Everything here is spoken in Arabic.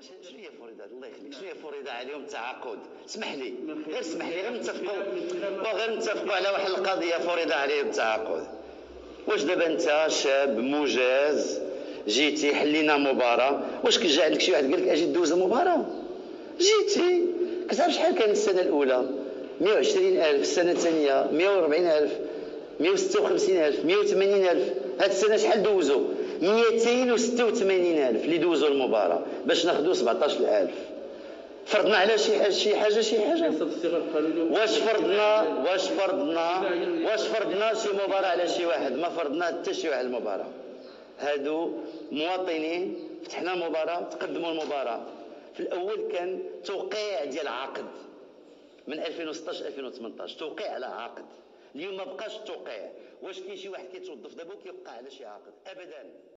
شنو هي فريضة؟ الله يخليك. شنو هي فريضة عليهم؟ التعاقد اسمح لي. غير اسمح لي غير نتفقوا. غير نتفقوا على واحد القضية فريضة عليهم التعاقد واش دابا انت شاب مجاز جيتي حلينا مباراة واش كجا عندك شي واحد قال لك أجي دوز المباراة؟ جيتي. كتعرف شحال كانت السنة الأولى؟ 120000 السنة الثانية 140000 156000 150000 هاد السنة شحال دوزوا؟ 286000 اللي دوزوا المباراه باش ناخذوا 17000 فرضنا على شي حاجة شي حاجة شي حاجة واش فرضنا واش فرضنا واش فرضنا شي مباراه على شي واحد ما فرضنا حتى شي واحد المباراه هادو مواطنين فتحنا مباراه تقدموا المباراه في الأول كان توقيع ديال عقد من 2016 2018 توقيع على عقد اليوم ما بقاش التوقيع واش كاين شي واحد كيتوظف دابا وكيوقع على شي عقد؟ ابدا.